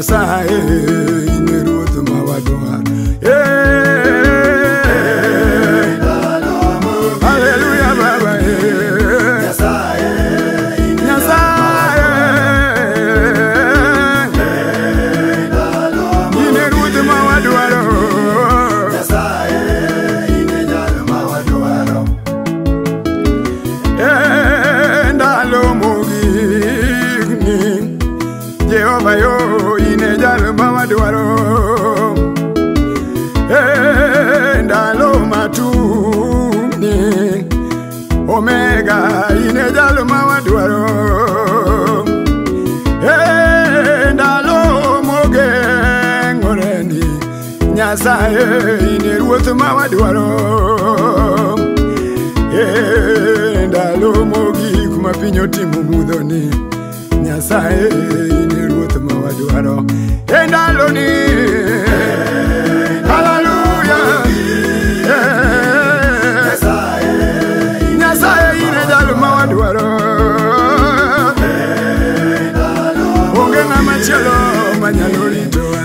nyasaye ine ruoth ma wadwaro Nyasaye eh, in ruoth ma wadwaro eh, ndalo mogik eh, ma piny otimo mudho ni Nyasaye in ruoth ma wadwaro e ndalo ni Chelo, mañana lo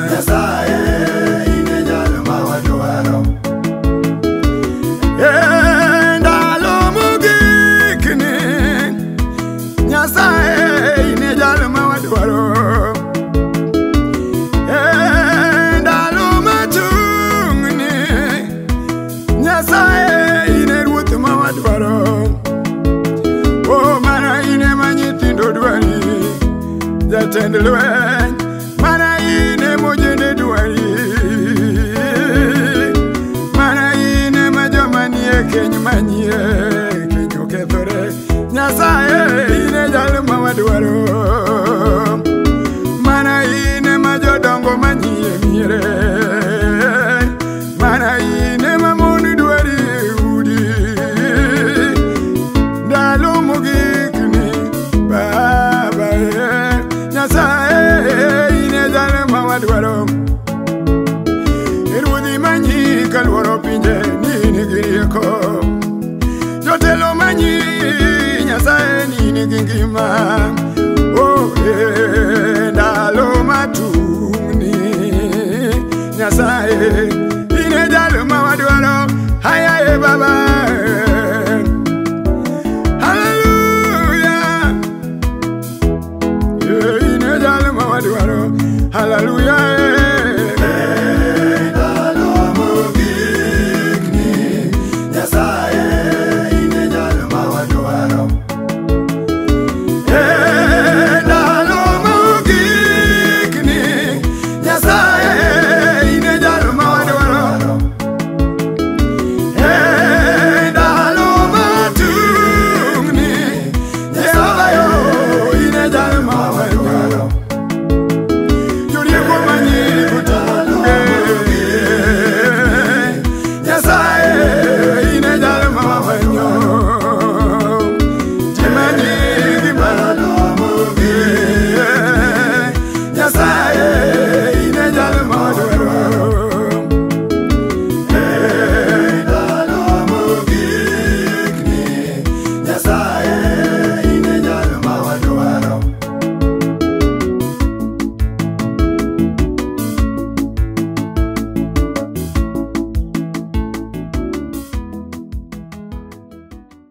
jatend lweny mana in ema ojende dwari mana in ema joma nie keny manyie keny okethore nyasaye in e jal ma wadwaro mana in ema jodongo manyie miere pinje nini girieko Jotelo manyi nyasaye nini gingima Oh yeah, ndalo matungni nyasaye Ine jalo mawadwaro hayaye baba Hallelujah Yeah, ine jalo mawadwaro Hallelujah